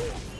Ooh.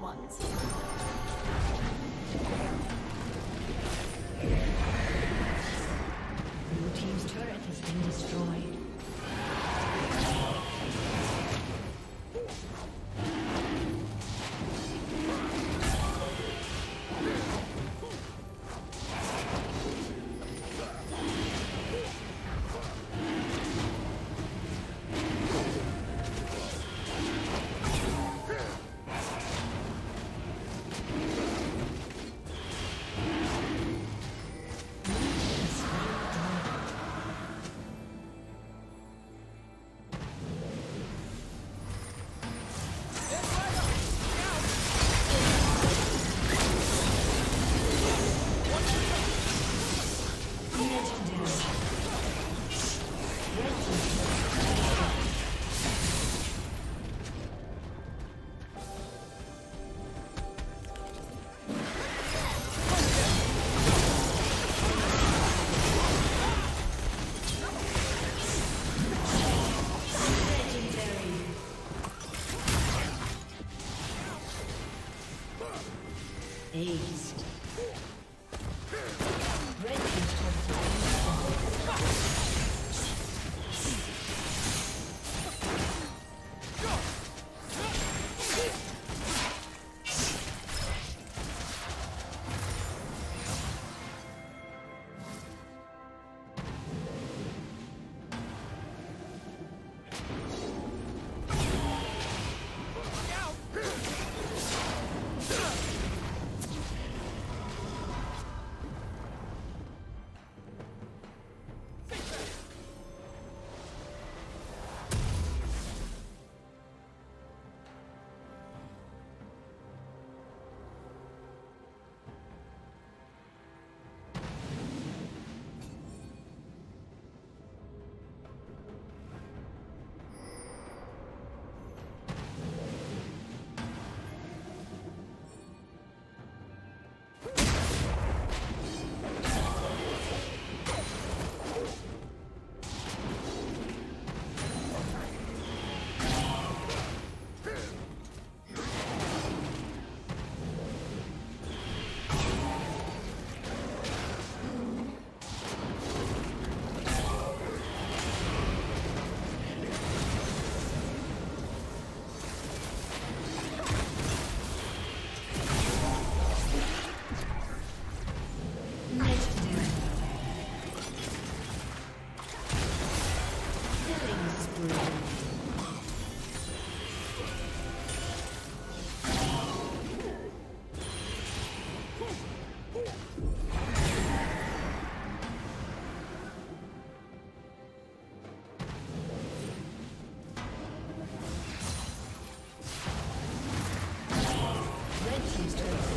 Ones. team's turret.